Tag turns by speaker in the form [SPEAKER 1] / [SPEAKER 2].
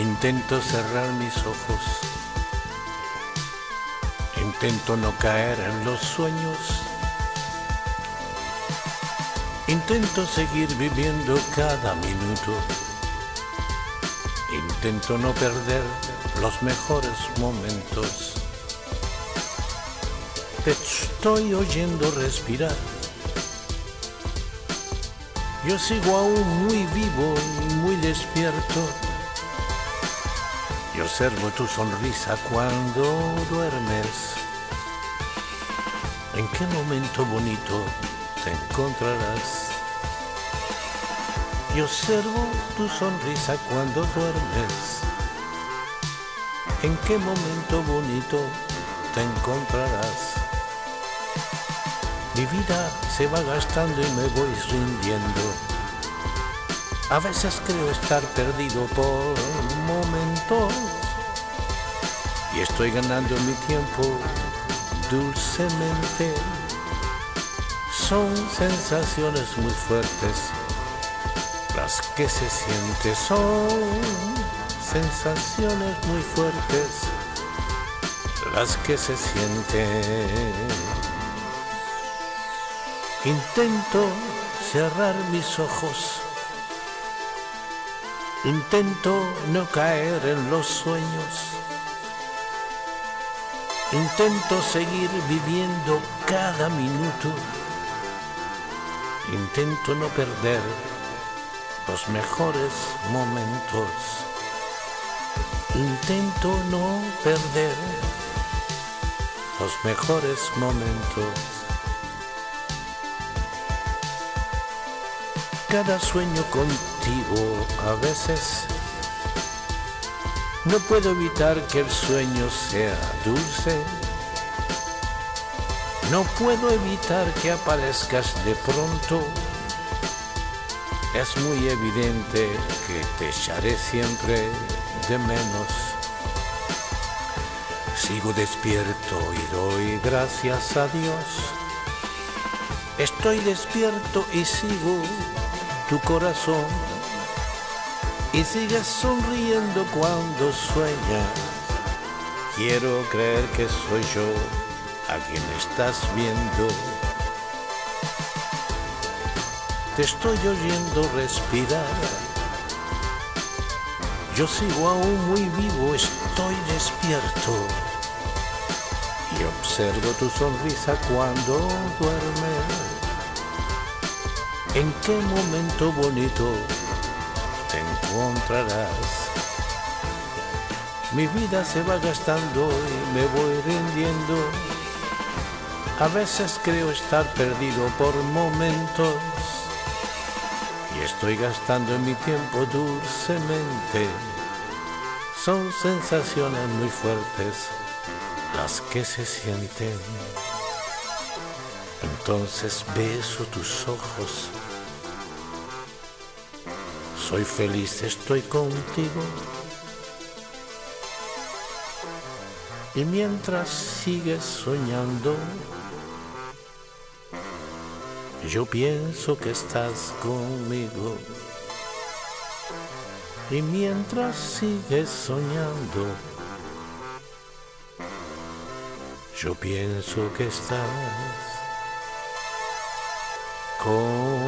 [SPEAKER 1] Intento cerrar mis ojos. Intento no caer en los sueños. Intento seguir viviendo cada minuto. Intento no perder los mejores momentos. Te estoy oyendo respirar. Yo sigo aún muy vivo y muy despierto. Y observo tu sonrisa cuando duermes. ¿En qué momento bonito te encontrarás? Y observo tu sonrisa cuando duermes. ¿En qué momento bonito te encontrarás? Mi vida se va gastando y me voy rindiendo. A veces creo estar perdido por momentos y estoy ganando mi tiempo dulcemente. Son sensaciones muy fuertes las que se sienten, son sensaciones muy fuertes las que se sienten. Intento cerrar mis ojos. Intento no caer en los sueños. Intento seguir viviendo cada minuto. Intento no perder los mejores momentos. Intento no perder los mejores momentos. Cada sueño contigo a veces no puedo evitar que el sueño sea dulce. No puedo evitar que aparezcas de pronto. Es muy evidente que te echaré siempre de menos. Sigo despierto y doy gracias a Dios. Estoy despierto y sigo tu corazón y sigues sonriendo cuando sueñas. Quiero creer que soy yo a quien estás viendo. Te estoy oyendo respirar. Yo sigo aún muy vivo, estoy despierto. Y observo tu sonrisa cuando duermes. ¿En qué momento bonito te encontrarás? Mi vida se va gastando y me voy rindiendo. A veces creo estar perdido por momentos y estoy gastando mi tiempo dulcemente. Son sensaciones muy fuertes las que se sienten. Entonces beso tus ojos. Soy feliz, estoy contigo. Y mientras sigues soñando, yo pienso que estás conmigo. Y mientras sigues soñando, yo pienso que estás conmigo.